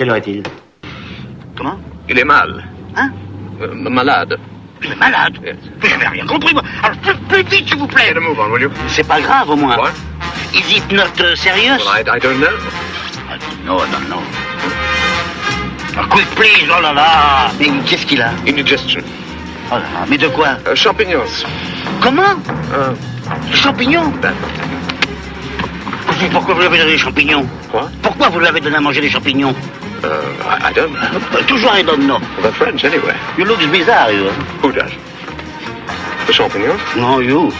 aurait-il Comment Il est mal. Hein Euh, malade. Il est malade Yes. Mais je n'ai rien compris, moi. Alors, plus, plus vite, s'il vous plaît. Get a move on, will you? C'est pas grave, au moins. What? Is it not uh, serious? Well, I, I don't know. I don't know, I don't know. Ah, quick, please, oh là là Mais qu'est-ce qu'il a? Indigestion. Oh là là, mais de quoi? Euh, champignons. Comment? Euh, champignons? Ben, Pourquoi vous lui avez donné des champignons quoi? Pourquoi vous lui avez donné à manger des champignons Euh, I, don't know. Toujours I don't know. They're French anyway. You looks bizarre, you. Who does? The champignons? Non, you.